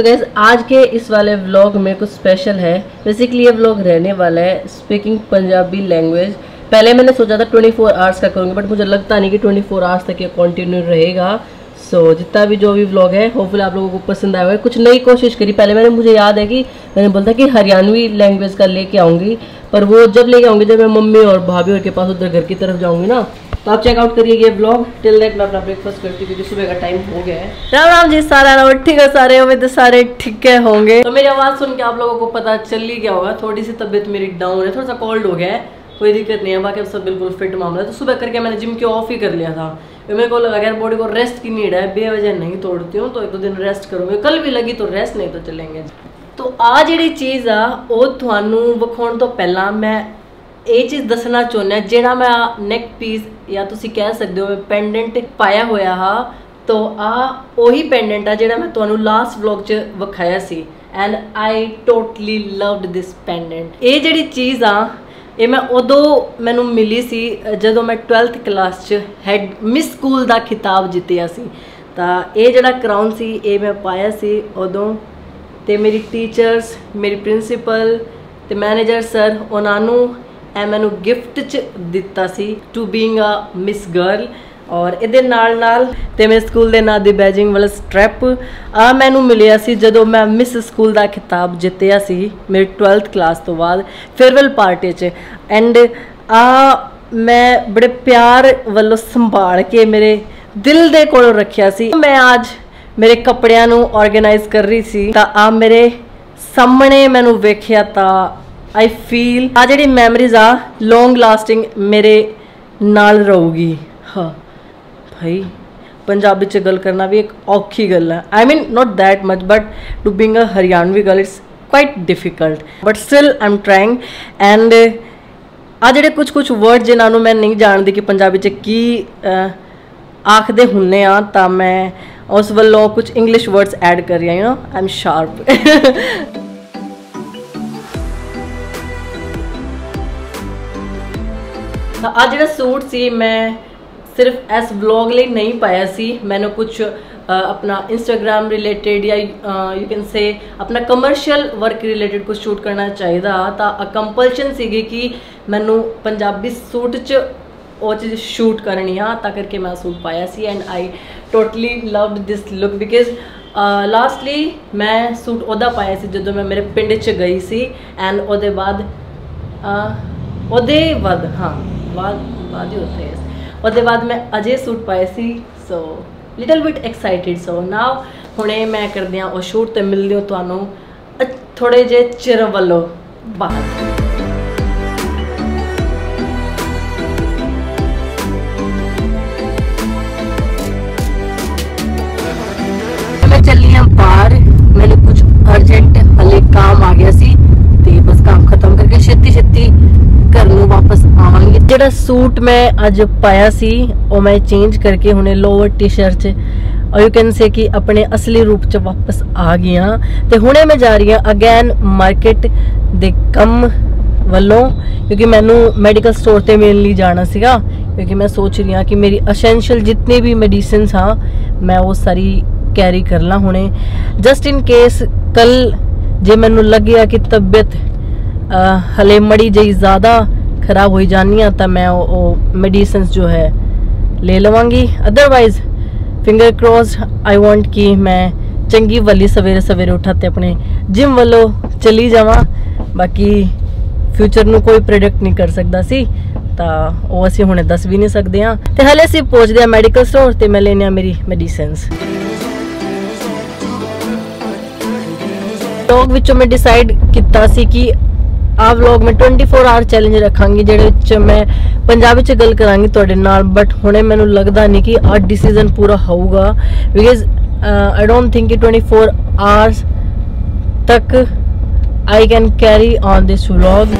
सो gas आज के इस वाले व्लॉग में कुछ स्पेशल है। बेसिकली ये व्लॉग रहने वाला है स्पीकिंग पंजाबी लैंग्वेज पहले मैंने सोचा था 24 फोर आवर्स का करूँगी बट मुझे लगता नहीं कि 24 फोर आवर्स तक ये कंटिन्यू रहेगा। सो so, जितना भी जो भी व्लॉग है होपफुल आप लोगों को पसंद आया होगा। कुछ नई कोशिश करी। पहले मैंने मुझे याद है कि मैंने बोला था कि हरियाणवी लैंग्वेज का लेके आऊँगी पर वो जब लेके आऊँगी जब मैं मम्मी और भाभी और के पास उधर घर की तरफ़ जाऊँगी ना तो आप चेकआउट करिए ये ब्लॉग टिल दैट मैं अपना ब्रेकफास्ट करती हूँ क्योंकि सुबह का टाइम हो गया है राम राम जी सारा राम ठीक है सारे उम्मीद है सारे ठीक है होंगे तो मेरी आवाज़ सुन के आप लोगों को पता चल ही गया होगा थोड़ी सी तबीयत मेरी डाउन है थोड़ा सा कोल्ड हो गया है कोई दिक्कत नहीं है बाकी अब सब बिल्कुल फिट मामला है तो सुबह करके मैंने जिम के ऑफ ही कर लिया था फिर मेरे को लगा यार बॉडी को रेस्ट की नीड है बेवजह नहीं तोड़ती हूँ तो एक दो दिन रेस्ट करूँगी कल भी लगी तो रेस्ट नहीं तो चलेंगे तो ਆ ਜਿਹੜੀ ਚੀਜ਼ ਆ ਉਹ ਤੁਹਾਨੂੰ ਵਿਖਾਉਣ ਤੋਂ ਪਹਿਲਾਂ ਮੈਂ ਇਹ ਚੀਜ਼ ਦੱਸਣਾ ਚਾਹੁੰਦਾ ਜਿਹੜਾ ਮੈਂ ਨੈਕ ਪੀਸ ਜਾਂ ਤੁਸੀਂ ਕਹਿ ਸਕਦੇ ਹੋ ਪੈਂਡੈਂਟ ਪਾਇਆ ਹੋਇਆ ਹਾਂ, ਤੋ ਆ ਉਹੀ ਪੈਂਡੈਂਟ ਆ ਜਿਹੜਾ ਮੈਂ ਤੁਹਾਨੂੰ ਲਾਸਟ ਵਲੌਗ 'ਚ ਵਿਖਾਇਆ ਸੀ। And I totally loved this pendant ਇਹ ਜਿਹੜੀ ਚੀਜ਼ ਆ, ਇਹ ਮੈਂ ਉਦੋਂ ਮੈਨੂੰ ਮਿਲੀ ਸੀ, ਜਦੋਂ ਮੈਂ 12th ਕਲਾਸ 'ਚ ਹੈਡ ਮਿਸ ਸਕੂਲ ਦਾ ਖਿਤਾਬ ਜਿੱਤਿਆ ਸੀ। ਤਾਂ ਇਹ ਜਿਹੜਾ ਕਰਾਊਨ ਸੀ, ਇਹ ਮੈਂ ਪਾਇਆ ਸੀ ਉਦੋਂ। ਤੇ ਮੇਰੀ ਟੀਚਰਸ ਮੇਰੀ ਪ੍ਰਿੰਸੀਪਲ ਤੇ ਮੈਨੇਜਰ ਸਰ ਉਹਨਾਂ ਨੂੰ ਇਹ ਮੈਨੂੰ ਗਿਫਟ ਚ ਦਿੱਤਾ ਸੀ to being a miss girl ਔਰ ਇਹਦੇ ਨਾਲ ਨਾਲ ਤੇ ਮੇਰੇ ਸਕੂਲ ਦੇ ਨਾਂ ਦੀ ਬੈਜਿੰਗ ਵਾਲਾ ਸਟ੍ਰੈਪ ਆ ਮੈਨੂੰ ਮਿਲਿਆ ਸੀ ਜਦੋਂ ਮੈਂ ਮਿਸ ਸਕੂਲ ਦਾ ਖਿਤਾਬ ਜਿੱਤਿਆ ਸੀ, ਮੇਰੀ 12th ਕਲਾਸ ਤੋਂ ਬਾਅਦ ਫੇਅਰਵੈਲ ਪਾਰਟੀ 'ਚ। ਐਂਡ ਆ ਮੈਂ ਬੜੇ ਪਿਆਰ ਵੱਲੋਂ ਸੰਭਾਲ ਕੇ ਮੇਰੇ ਦਿਲ ਦੇ ਕੋਲੋਂ ਰੱਖਿਆ ਸੀ। ਮੈਂ ਅੱਜ ਮੇਰੇ ਕੱਪੜਿਆਂ ਨੂੰ ਆਰਗੇਨਾਈਜ਼ ਕਰ ਰਹੀ ਸੀ, ਤਾਂ ਆ ਮੇਰੇ ਸਾਹਮਣੇ ਮੈਨੂੰ ਵੇਖਿਆ ਤਾਂ ਆਈ ਫੀਲ ਆ ਜਿਹੜੀ ਮੈਮਰੀਜ਼ ਆ ਲੌਂਗ ਲਾਸਟਿੰਗ ਮੇਰੇ ਨਾਲ ਰਹੂਗੀ। ਹਾਂ। ਭਾਈ, ਪੰਜਾਬੀ ਚ ਗੱਲ ਕਰਨਾ ਵੀ ਇੱਕ ਔਖੀ ਗੱਲ ਹੈ I mean not that much but to being a Haryanvi girl it's quite difficult but still I'm trying and uh ਜਿਹੜੇ ਕੁਝ ਕੁਝ ਵਰਡ ਜਿਨ੍ਹਾਂ ਨੂੰ ਮੈਂ ਨਹੀਂ ਜਾਣਦੀ ਕਿ ਪੰਜਾਬੀ ਚ ਕੀ ਆਖਦੇ ਹੁੰਨੇ ਆ, ਤਾਂ ਮੈਂ ਉਸ ਵੱਲੋਂ ਕੁਝ ਇੰਗਲਿਸ਼ ਵਰਡਸ ਐਡ ਕਰ ਰਹੀ ਹਾਂ ਯੂ نو ਆਮ ਸ਼ਾਰਪ ਤਾਂ ਆ ਜਿਹੜਾ ਸੂਟ ਸੀ, ਮੈਂ ਸਿਰਫ ਇਸ ਵਲੌਗ ਲਈ ਨਹੀਂ ਪਾਇਆ ਸੀ। ਮੈਨੂੰ ਕੁਝ ਆਪਣਾ ਇੰਸਟਾਗ੍ਰam ਰਿਲੇਟਡ ਜਾਂ ਯੂ ਕੈਨ ਸੇ ਆਪਣਾ ਕਮਰਸ਼ੀਅਲ ਵਰਕ ਰਿਲੇਟਡ ਕੁਝ ਸ਼ੂਟ ਕਰਨਾ ਚਾਹੀਦਾ। ਤਾਂ ਕੰਪਲਸ਼ਨ ਸੀਗੀ ਕਿ ਮੈਨੂੰ ਪੰਜਾਬੀ ਸੂਟ 'ਚ ਉਹ ਚੀਜ਼ ਸ਼ੂਟ ਕਰਨੀ ਆ, ਤਾਂ ਕਰਕੇ ਮੈਂ ਸੂਟ ਪਾਇਆ ਸੀ। And I totally loved this look because lastly ਮੈਂ ਸੂਟ ਉਹਦਾ ਪਾਇਆ ਸੀ ਜਦੋਂ ਮੈਂ ਮੇਰੇ ਪਿੰਡ 'ਚ ਗਈ ਸੀ। ਐਂਡ ਉਹਦੇ ਬਾਅਦ ਉਹਦੇ ਬਾਅਦ, ਹਾਂ। ਬਾਅਦ ਬਾਅਦ ਹੀ ਉੱਥੇ ਉਹਦੇ ਬਾਅਦ ਮੈਂ ਅਜੇ ਸੂਟ ਪਾਏ ਸੀ so little bit excited so now ਹੁਣੇ ਮੈਂ ਕਰਦੀ ਹਾਂ ਉਹ ਸ਼ੂਟ ਤੇ ਮਿਲਦੇ ਹੋ ਤੁਹਾਨੂੰ ਥੋੜੇ ਜੇ ਚਿਰ ਵੱਲੋਂ ਬਾਅਦ। ਆਵਾਂਗੇ ਜਿਹੜਾ ਸੂਟ ਮੈਂ ਅੱਜ ਪਾਇਆ ਸੀ, ਉਹ ਮੈਂ ਚੇਂਜ ਕਰਕੇ ਹੁਣੇ ਲੋਅਰ ਟੀ-ਸ਼ਰਟ 'ਚ ਔਰ ਯੂ ਕੈਨ ਸੇ ਕਿ ਆਪਣੇ ਅਸਲੀ ਰੂਪ 'ਚ ਵਾਪਸ ਆ ਗਿਆ ਤੇ ਹੁਣੇ ਮੈਂ ਜਾ ਰਹੀ ਹਾਂ ਅਗੇਨ ਮਾਰਕੀਟ ਦੇ ਕੰਮ ਵੱਲੋਂ, ਕਿਉਂਕਿ ਮੈਨੂੰ ਮੈਡੀਕਲ ਸਟੋਰ ਤੇ ਮਿਲਣ ਲਈ ਜਾਣਾ ਸੀਗਾ, ਕਿਉਂਕਿ ਮੈਂ ਸੋਚ ਰਹੀ ਹਾਂ ਕਿ ਮੇਰੀ ਅਸੈਂਸ਼ੀਅਲ ਜਿੰਨੇ ਵੀ ਮੈਡੀਸਿਨਸ ਹਾਂ ਮੈਂ ਉਹ ਸਾਰੀ ਕੈਰੀ ਕਰ ਲਾਂ ਹੁਣੇ। ਜਸਟ ਇਨ ਕੇਸ ਕੱਲ ਜੇ ਮੈਨੂੰ ਲੱਗਿਆ ਕਿ ਤਬੀਅਤ ਹਲੇ ਮੜੀ ਜਿਹੀ ਜ਼ਿਆਦਾ ਖਰਾਬ ਹੋਈ ਜਾਨੀ ਆ ਤਾਂ ਮੈਂ ਉਹ- ਉਹ ਮੈਡੀਸਿਨਸ ਜੋ ਹੈ ਲੈ ਲਵਾਂਗੀ। Otherwise finger crossed I want ਕਿ ਮੈਂ ਚੰਗੀ ਵਾਲੀ ਸਵੇਰੇ ਸਵੇਰੇ ਉੱਠਾ ਤੇ ਆਪਣੇ ਜਿਮ ਵੱਲੋਂ ਚਲੀ ਜਾਵਾਂ। ਬਾਕੀ ਫਿਊਚਰ ਨੂੰ ਕੋਈ ਪ੍ਰੈਡਿਕਟ ਨਹੀਂ ਕਰ ਸਕਦਾ ਸੀ, ਤਾਂ ਉਹ ਅਸੀਂ ਹੁਣੇ ਦੱਸ ਵੀ ਨਹੀਂ ਸਕਦੇ ਆ ਤੇ ਹਲੇ ਅਸੀਂ ਪਹੁੰਚਦੇ ਆ ਮੈਡੀਕਲ ਸਟੋਰ ਤੇ ਮੈਂ ਲੈਣੇ ਆ ਮੇਰੀ ਮੈਡੀਸਿਨਸ ਵਲੌਗ ਵਿੱਚੋਂ ਮੈਂ ਡਿਸਾਈਡ ਕੀਤਾ ਸੀ ਕਿ ਆਹ ਵਲੌਗ ਮੈਂ 24 ਆਵਰ ਚੈਲੰਜ ਰੱਖਾਂਗੀ, ਜਿਹੜੇ ਵਿੱਚ ਮੈਂ ਪੰਜਾਬੀ ਚ ਗੱਲ ਕਰਾਂਗੀ ਤੁਹਾਡੇ ਨਾਲ ਬਟ ਹੁਣੇ ਮੈਨੂੰ ਲੱਗਦਾ ਨਹੀਂ ਕਿ ਆਹ ਡਿਸੀਜਨ ਪੂਰਾ ਹੋਊਗਾ ਬਿਕਾਜ਼ ਆਈ ਡੋਨਟ ਥਿੰਕ ਕਿ 24 ਆਰਸ ਤੱਕ I can carry on this vlog.